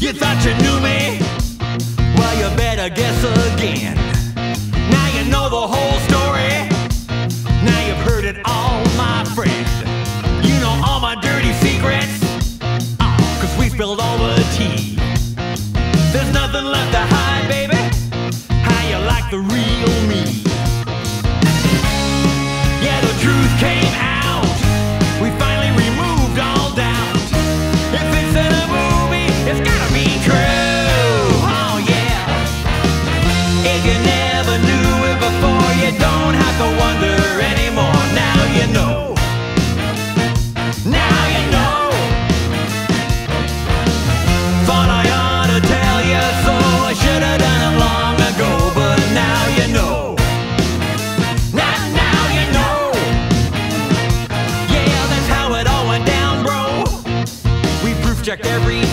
You thought you knew me? Well, you better guess again. Now you know the whole story. Now you've heard it all, my friend. You know all my dirty secrets. Oh, cause we spilled all the tea. There's nothing left to hide, baby. How you like the real me?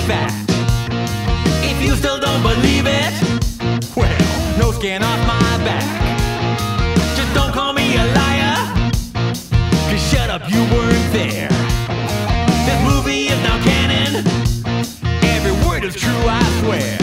fact. If you still don't believe it, well, no skin off my back. Just don't call me a liar, cause shut up, you weren't there. This movie is now canon, every word is true, I swear.